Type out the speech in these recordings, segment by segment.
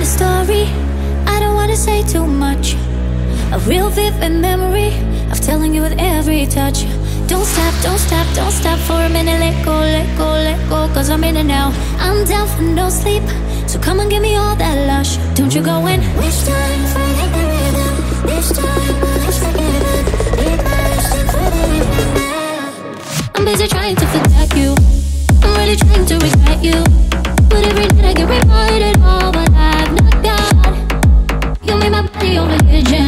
kind of story, I don't wanna say too much. A real vivid memory of telling you with every touch. Don't stop, don't stop, don't stop for a minute. Let go, let go, let go. Cause I'm in it now. I'm down for no sleep. So come and give me all that lush. Don't you go in? This time, forget the rhythm. This time, let's forgive it. Be nice I'm busy trying to forget you. I'm really trying to regret you. But every night I get reminded of religion.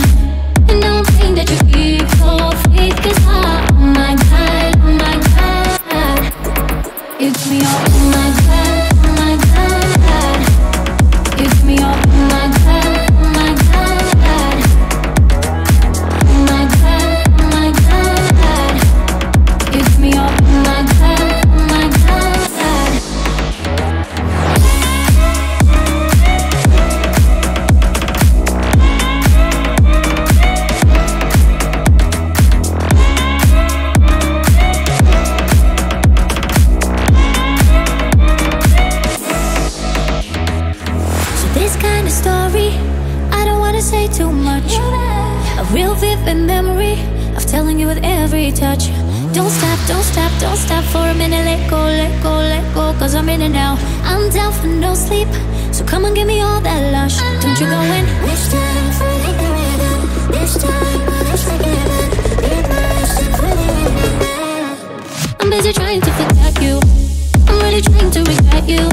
Story, I don't wanna say too much. A real vivid memory of telling you with every touch. Don't stop, don't stop, don't stop for a minute. Let go, let go, let go. Cause I'm in it now. I'm down for no sleep. So come and give me all that lush. Don't you go in? This time, forget the rhythm. This time, let's forgive it. Be and forgive it. I'm busy trying to forget you. I'm really trying to regret you.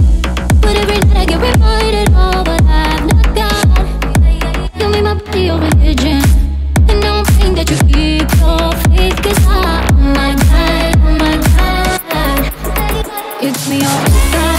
But every night I get reminded of God. It's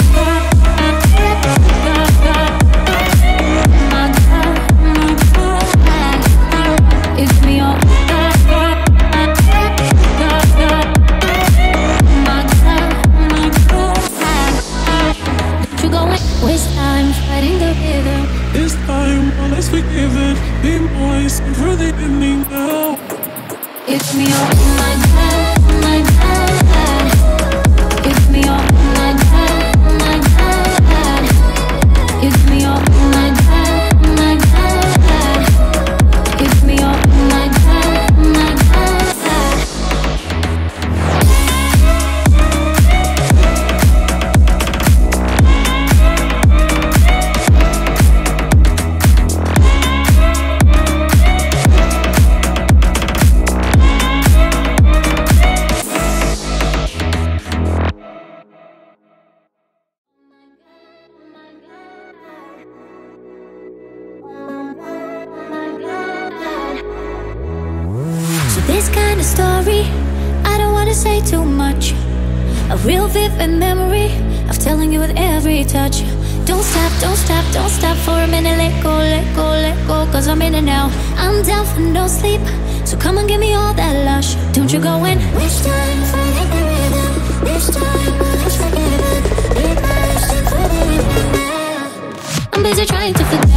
I'm in it now. I'm down for no sleep. So come and give me all that lush. Don't you go in? This time, forget the rhythm. This time, let's forgive it. Be nice and forgive it. I'm busy trying to forget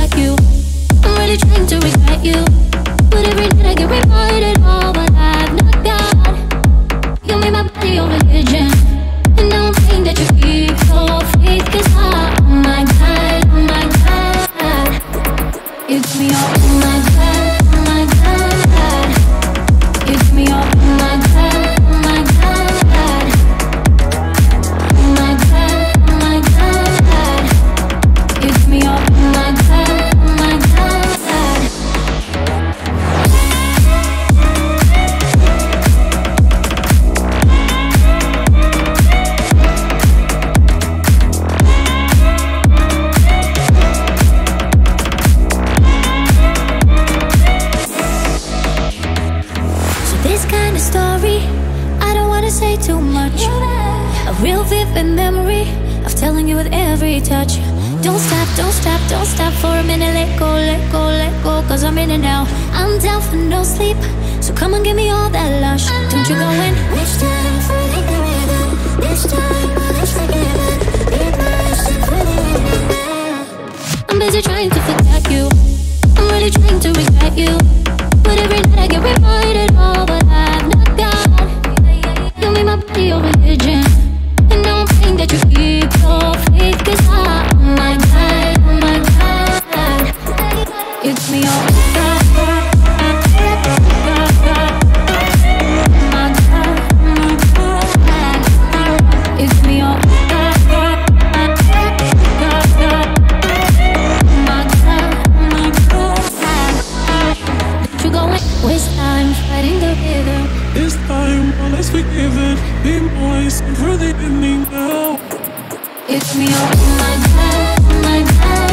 It's me, oh my head, oh my God.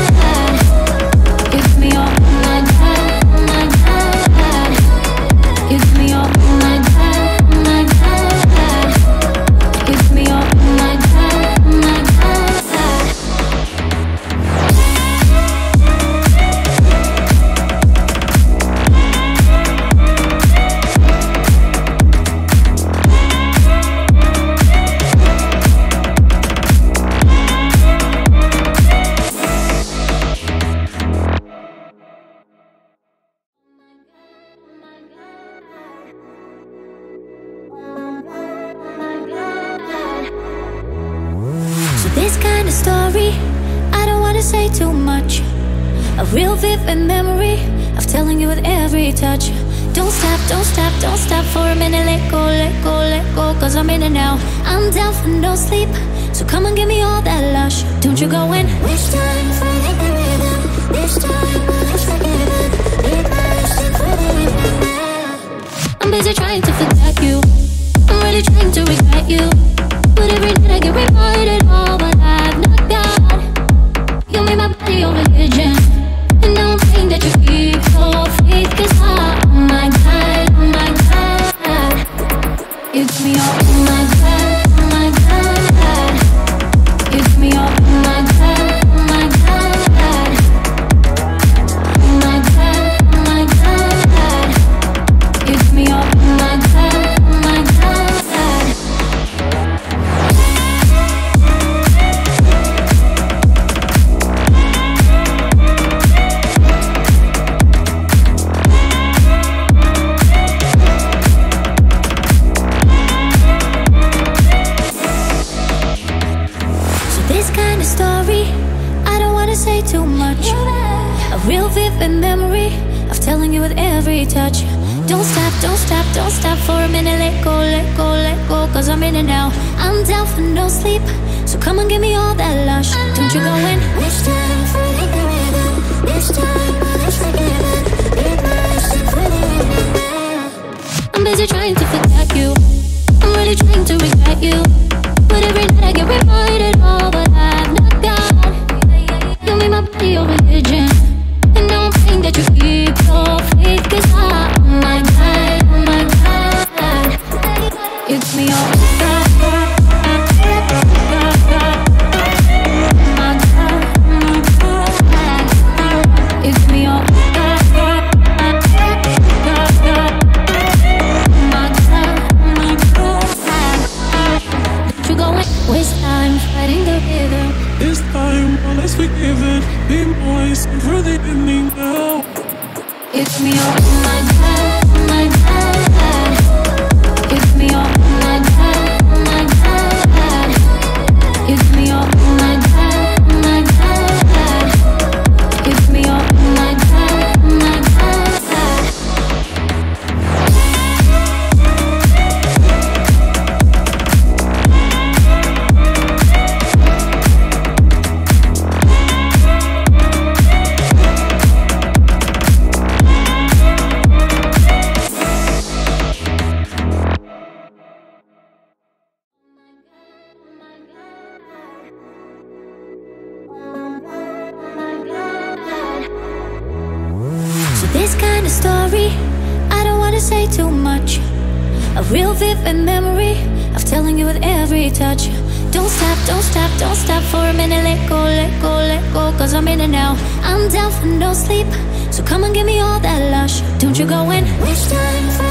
This kind of story, I don't wanna say too much. A real vivid memory of telling you with every touch. Don't stop, don't stop, don't stop for a minute. Let go, let go, let go, cause I'm in it now. I'm down for no sleep. So come and give me all that lush. Don't you go in? This time, find the rhythm. This time, let's forgive it. Patient for the rhythm. I'm busy trying to forget you. I'm really trying to regret you. But every night I get reminded all Body your religion. Real vivid memory of telling you with every touch. Don't stop, don't stop, don't stop for a minute. Let go, let go, let go, cause I'm in it now. I'm down for no sleep. So come and give me all that lush. Don't you go in? This time, find the rhythm. This time, let's forgive it. Be patient for the rhythm. I'm busy trying to forget you. I'm really trying to regret you. But every night I get reminded all for no sleep. So come and give me all that lush. Don't you go in? Time,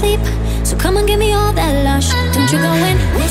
sleep. So come and give me all that lush. Don't you go in?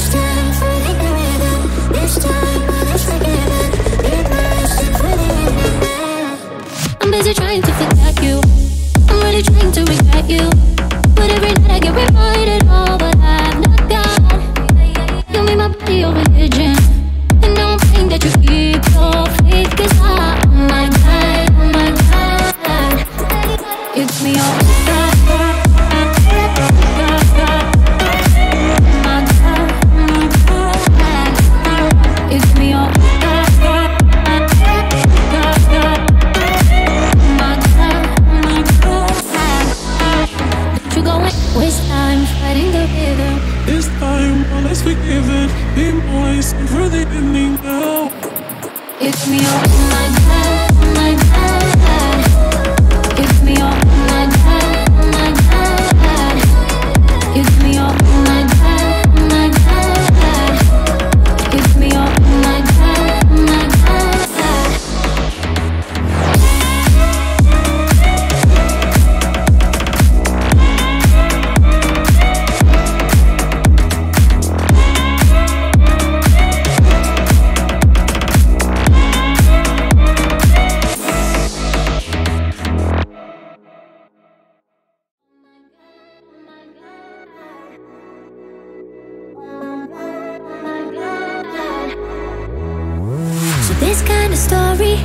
This kind of story,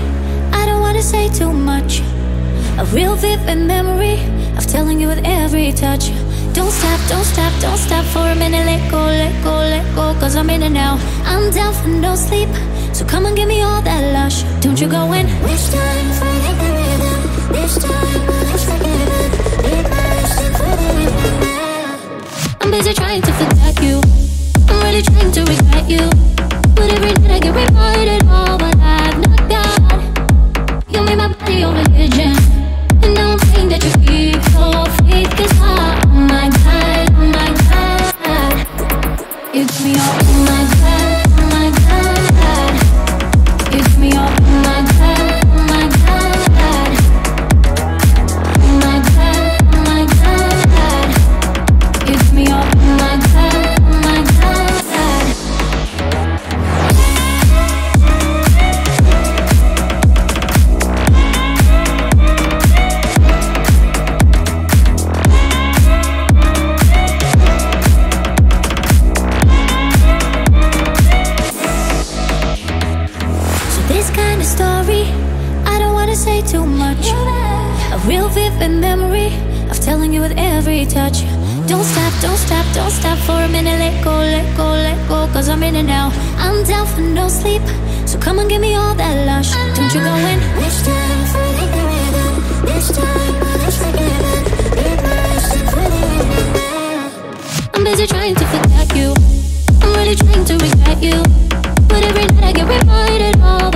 I don't wanna say too much. A real vivid memory of telling you with every touch. Don't stop, don't stop, don't stop for a minute. Let go, let go, let go, cause I'm in it now. I'm down for no sleep, so come and give me all that lush. Don't you go in. This time, forget the rhythm. This time, it's forgiven. I'm busy trying to forget you. I'm really trying to regret you. But every night I get reminded It's me all in my touch Don't stop, don't stop, don't stop for a minute. Let go, let go, let go, cause I'm in it now. I'm down for no sleep, so come and give me all that lush. Don't you go in. This time, forget the rhythm This time, let's forget it. Get lost and forget I'm busy trying to forget you. I'm really trying to regret you. But every night I get reminded of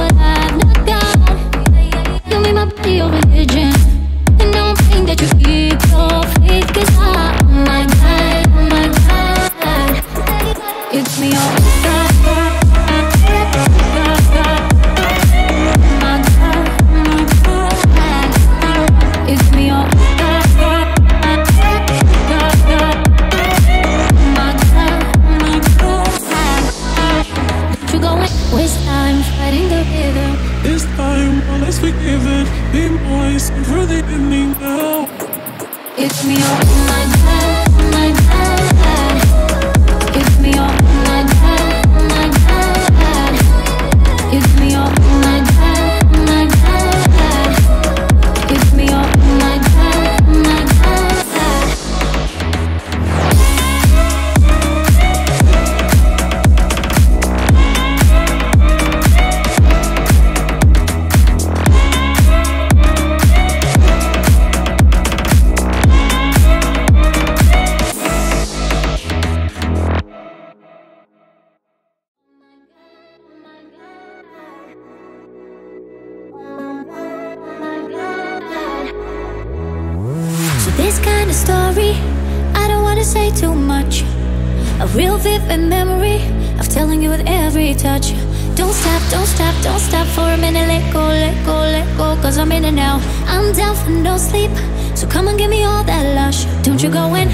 sleep. So come and give me all that lush. Don't you go in?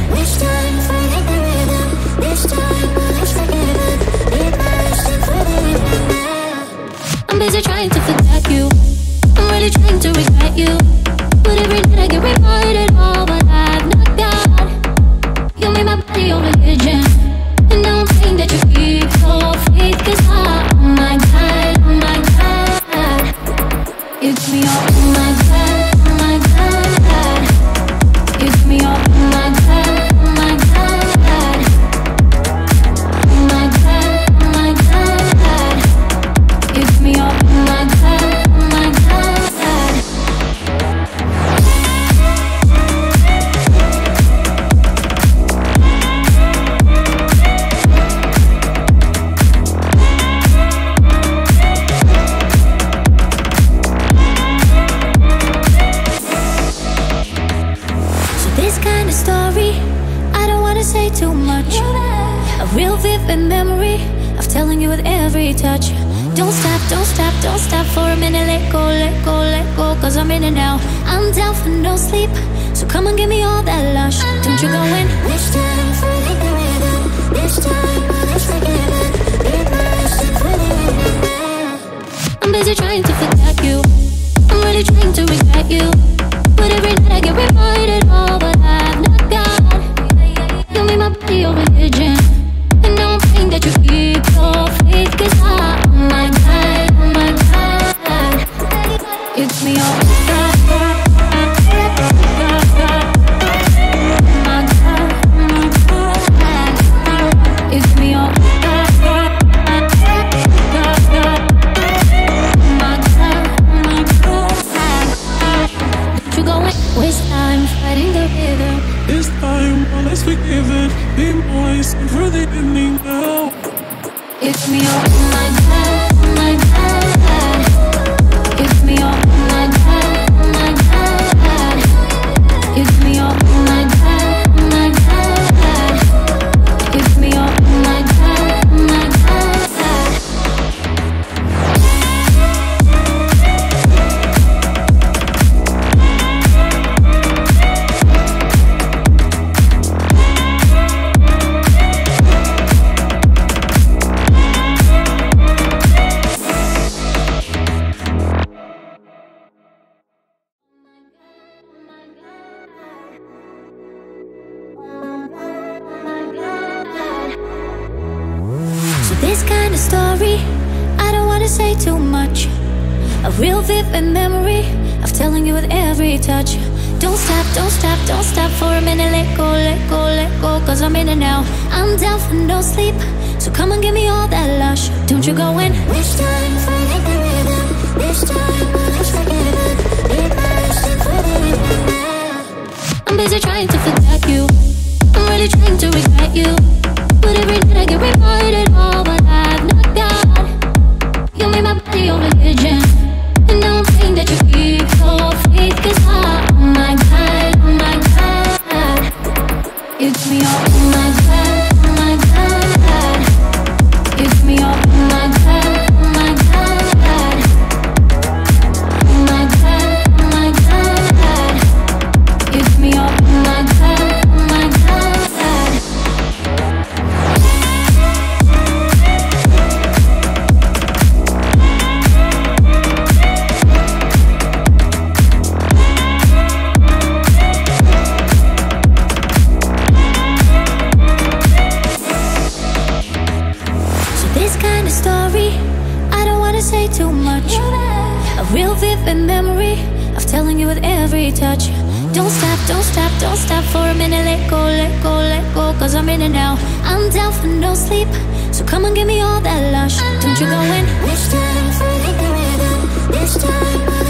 let go, let go, let go, cause I'm in it now. I'm down for no sleep, so come and give me all that lush. Don't you go in. This time, forget the rhythm. This time, let's forget it. Get lost and forget it. I'm busy trying to forget you. I'm really trying to regret you. say too much. A real vivid memory of telling you with every touch. Don't stop, don't stop, don't stop for a minute. Let go, let go, let go, cause I'm in it now. I'm down for no sleep, so come and give me all that lush. Don't you go in. This time, forget the rhythm. This time, it I'm busy trying to forget you. I'm really trying to regret you. But every night I get reminded of minute now. I'm down for no sleep. So come and give me all that lush. Don't you go in. This time, for the rhythm This time